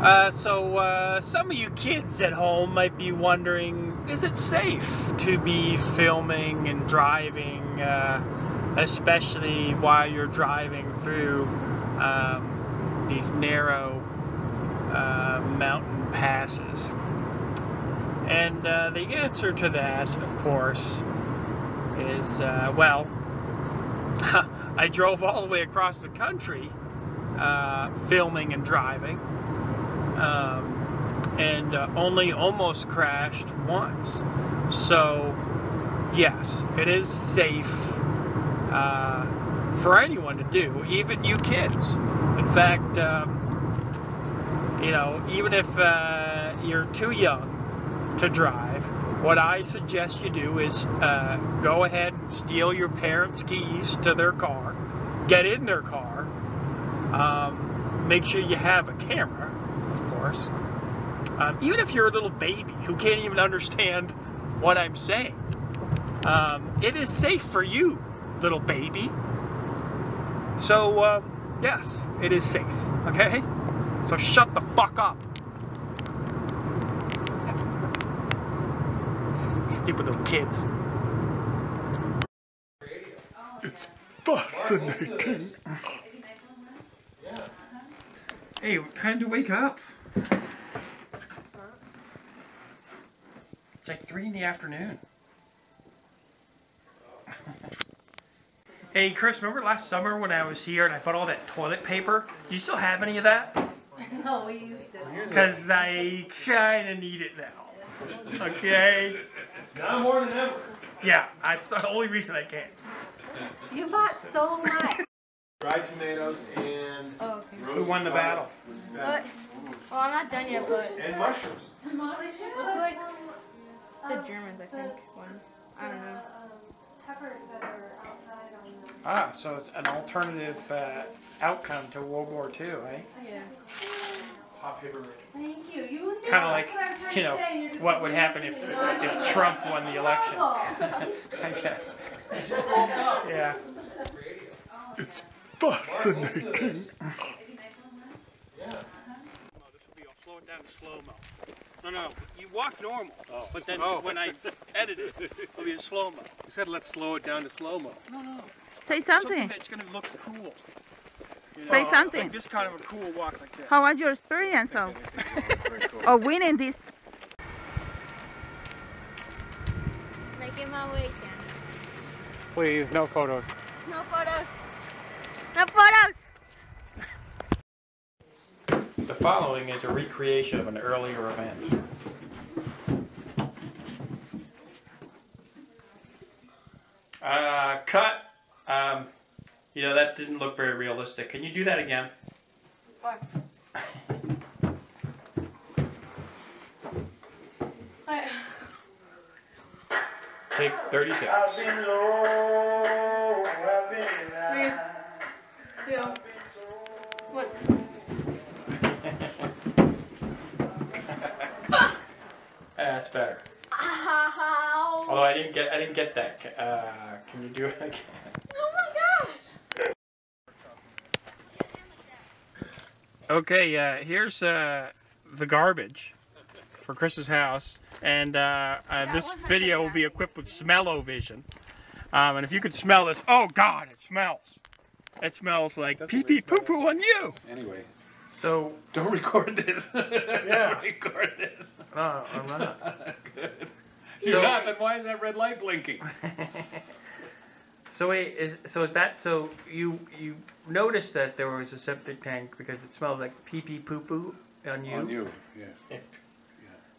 Uh, so, uh, some of you kids at home might be wondering is it safe to be filming and driving, uh, especially while you're driving through um, these narrow uh, mountain passes? And uh, the answer to that, of course, is uh, well, I drove all the way across the country filming and driving um, and uh, only almost crashed once. So, yes, it is safe uh, for anyone to do, even you kids. In fact, um, you know, even if uh, you're too young to drive, what I suggest you do is uh, go ahead and steal your parents' keys to their car, get in their car, um, make sure you have a camera, course. Um, even if you're a little baby who can't even understand what I'm saying, um, it is safe for you, little baby. So, uh, yes, it is safe, okay? So shut the fuck up. Stupid little kids. It's fascinating. Hey, time to wake up. It's like three in the afternoon. hey, Chris, remember last summer when I was here and I bought all that toilet paper? Do you still have any of that? No, we used to. Because I kind of need it now. Okay? Now more than ever. Yeah, that's the only reason I can't. You bought so much. Dried tomatoes and Oh, okay. Who won the battle? But, well, I'm not done yet, but and mushrooms. looks like the Germans, I think, One. I don't know. Um peppers that are outside Ah, so it's an alternative uh, outcome to World War II, eh? Yeah. Hot paper. Thank you. You knew Kind of like, what I was trying you know, say. You're just what would happen if if Trump won the election? I guess. Yeah. It's fascinating. This will be, I'll slow it down to slow mo. No, no, you walk normal, oh. but then Oh. when I edit it, it'll be in slow mo. You said let's slow it down to slow mo. No, no, Say something something. that's gonna look cool. You Say something. Like this kind of a cool walk like this. How was your experience of, of winning this? Making my way down. Please, no photos. No photos. No photos. The following is a recreation of an earlier event. Uh, cut. Um, you know, that didn't look very realistic. Can you do that again? What? Take 30 seconds. Three, two, one. That's better. Ow. Although I didn't get, I didn't get that. Uh, can you do it again? Oh my gosh. Okay, uh, here's uh, the garbage for Chris's house, and uh, uh, this video will be equipped with smell-o-vision. Um, and if you could smell this, oh God, it smells! It smells like pee-pee poo poo on you. Anyway, So, don't record this. Yeah. don't record this. no, I'm not. Good. So- You're not, then why is that red light blinking? so wait, is so is that so you you noticed that there was a septic tank because it smelled like pee pee poo poo on you? On you, yeah.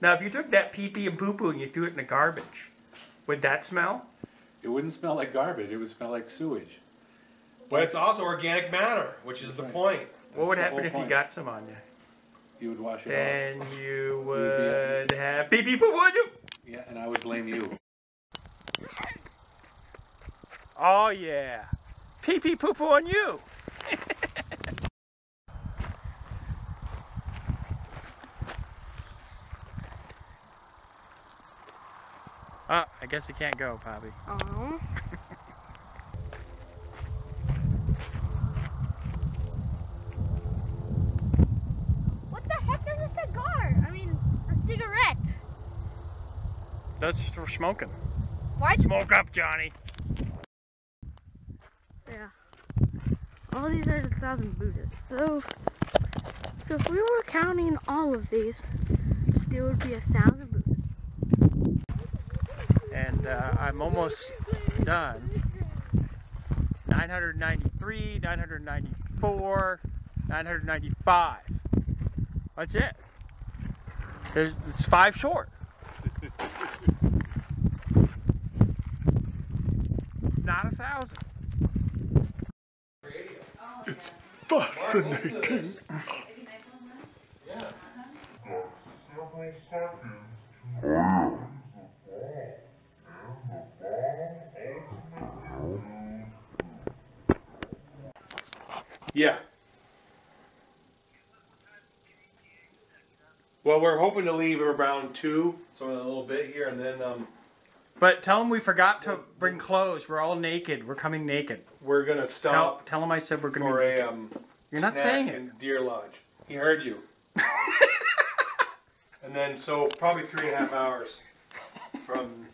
Now, if you took that pee pee and poo poo and you threw it in the garbage, would that smell? It wouldn't smell like garbage, it would smell like sewage. But it's also organic matter, which is the point. What would happen if you got some on you? You would wash it off. Then you You'd be- have pee pee poo poo on you. Yeah, and I would blame you. Oh yeah, pee pee poo poo on you. oh, I guess you can't go, Poppy. Oh. what the heck is That's for smoking. Why'd? Smoke up, Johnny. Yeah. All these are a thousand Buddhas. So, so if we were counting all of these, there would be a thousand Buddhas. And uh, I'm almost done. 993, 994, 995. That's it. There's it's five short. Not a thousand. Fascinating. Yeah. Well, we're hoping to leave around two, so in a little bit here, and then um, But tell them we forgot to bring clothes. We're all naked. We're coming naked. we're gonna Tell, stop tell them I said we're gonna for be a um, You're not saying it. in Deer Lodge. He heard you. and then so probably three and a half hours from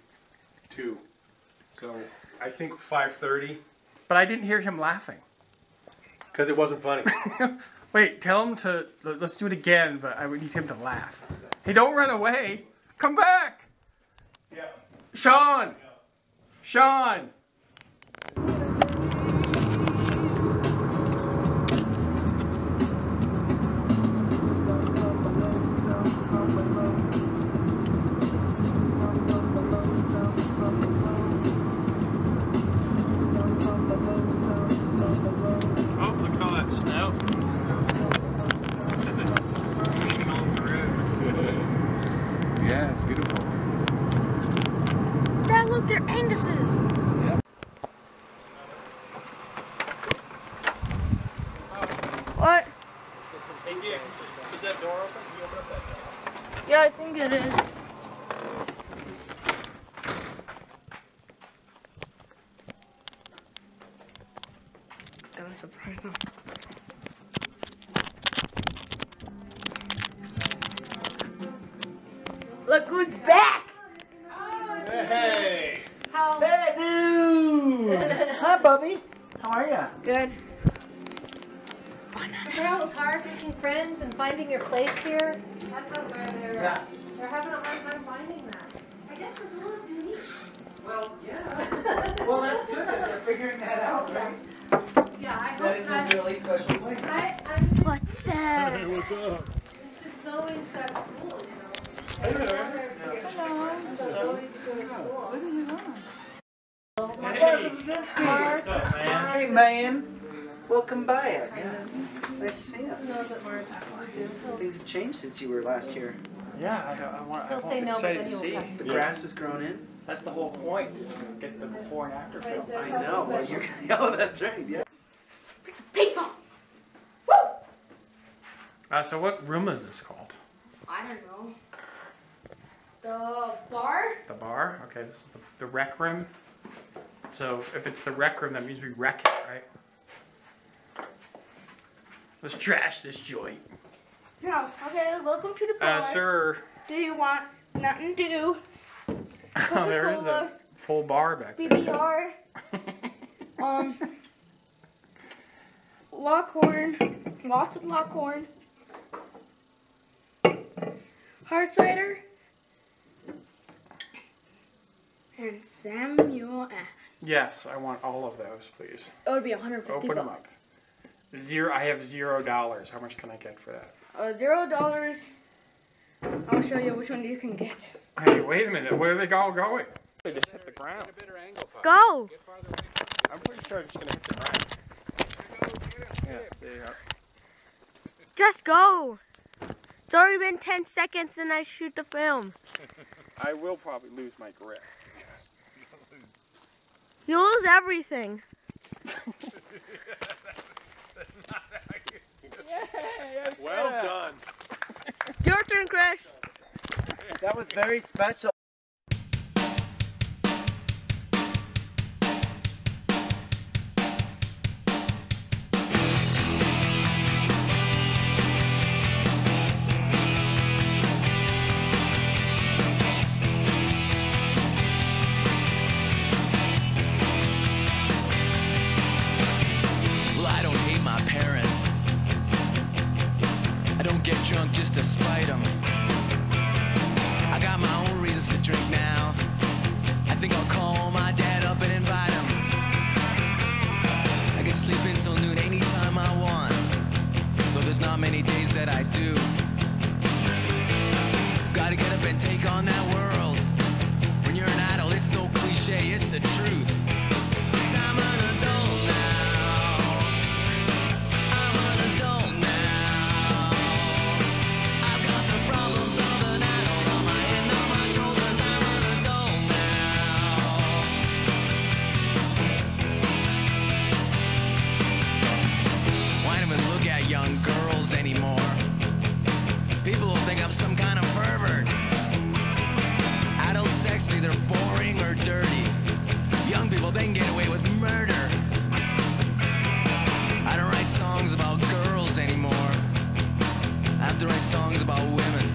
two. So I think five thirty But I didn't hear him laughing. because it wasn't funny. Wait, tell him to. let- Let's do it again, but I would need him to laugh. Hey, don't run away. Come back. yeah. Sean! Sean! Is that door open? Can you open up that door? Yeah, I think it is. It's gonna surprise them. Look who's back! Hey. How Hey, dude! Hi, Bubby. How are ya? good? It was hard making friends and finding your place here. That's not where they're, Yeah. they're having a hard time finding that. I guess it's a little unique. Well, yeah. Well, that's good that they're figuring that out, right? Yeah, I That hope it's that, a really special place. I, I'm, What's that? what's up? it's just Zoe's got school, you know. Hey They're there. down there to get- So Zoe's going to school. Mr. Brzezinski. Hey, man. Welcome back. Nice to see you. knows what Mars has to do. Things have changed since you were last here. Yeah, I, I want. He'll I'm no, but excited then to he will see. come. The grass has grown in. That's the whole point. Is to get the before and after film. I know. Well, you're. Oh, that's right. Yeah. People! Uh, so what room is this called? I don't know. The bar? The bar? Okay, this is the, the rec room. So if it's the rec room, that means we wreck it, right? Let's trash this joint. Yeah, okay, welcome to the bar. Uh, sir, Do you want nothing to do? there is a full bar back there. PBR, um, Lockhorn, lots of Lockhorn, hard cider, and Samuel yes, I want all of those, please. It would be 150 Open them up. Zero. I have zero dollars. How much can I get for that? Uh, zero dollars. I'll show you which one you can get. Hey, wait a minute. Where are they all going? They just hit the ground. Go! I'm pretty sure I'm just gonna hit the ground. Yeah, there you go. Just go! It's already been 10 seconds and I shoot the film. I will probably lose my grip. You lose everything. That was very special. get drunk just to spite them. Not many days that I do. Gotta get up and take on that world. When you're an adult, it's no cliche, it's the truth. People then get away with murder. I don't write songs about girls anymore. I have to write songs about women.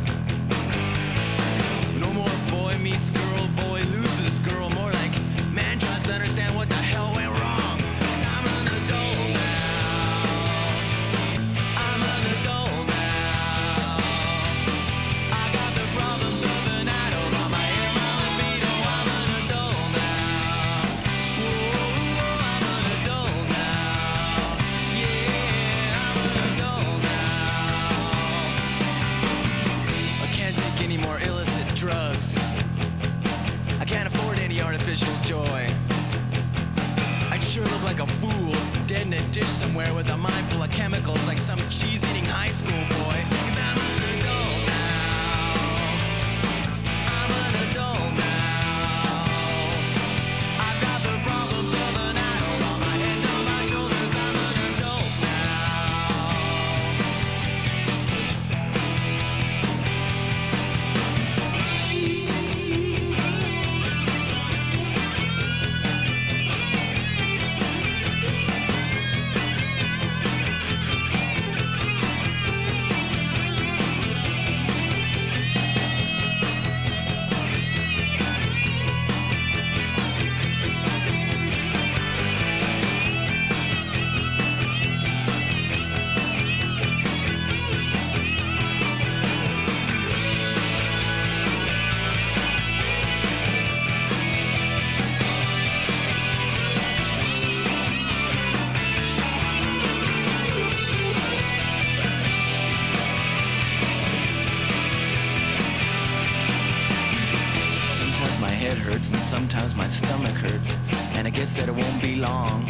Head hurts and sometimes my stomach hurts. And I guess that it won't be long.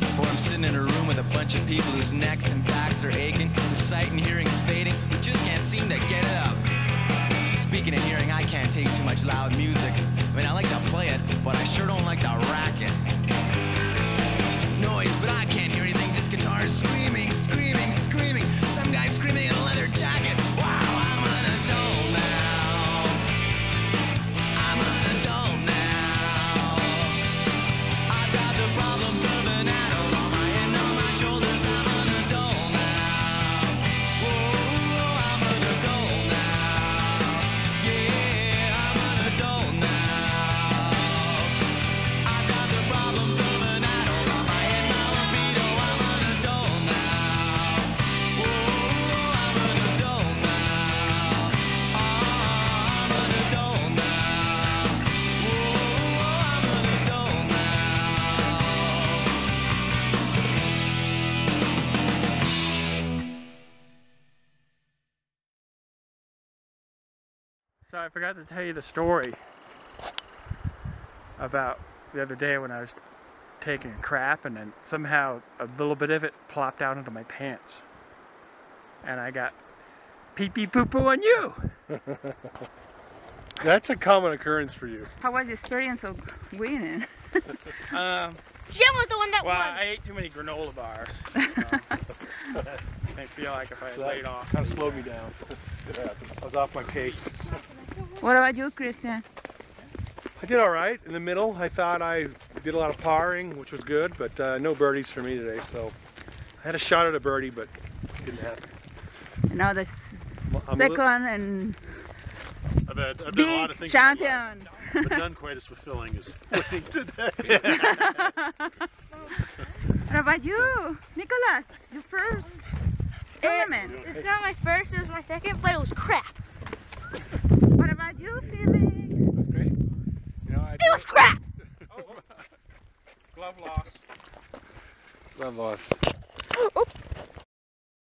Before I'm sitting in a room with a bunch of people whose necks and backs are aching, whose sight and hearing's fading, who just can't seem to get it up. Speaking of hearing, I can't take too much loud music. I mean, I like to play it, but I sure don't like to rack it. Noise, but I can't hear anything, just guitars screaming, screaming. So I forgot to tell you the story about the other day when I was taking a crap and then somehow a little bit of it plopped out into my pants. And I got pee pee poo poo on you. That's a common occurrence for you. How was the experience of winning? Um, Jim was the one that well, won. I ate too many granola bars. I feel like if I had laid off. Kind of slowed me down. I was off my case. What about you, Christian? I did all right in the middle. I thought I did a lot of parring, which was good, but uh, no birdies for me today. So I had a shot at a birdie, but it didn't happen. Now the I'm a second and I've had, I've done a lot of big things. in life, champion. But none quite as fulfilling as winning today. what about you, Nicholas? Your first. Eh, Simon. It's not my first, it was my second, but it was crap. What about you, Felix? That's great. You know, I It was crap! Glove loss. love loss. Oops.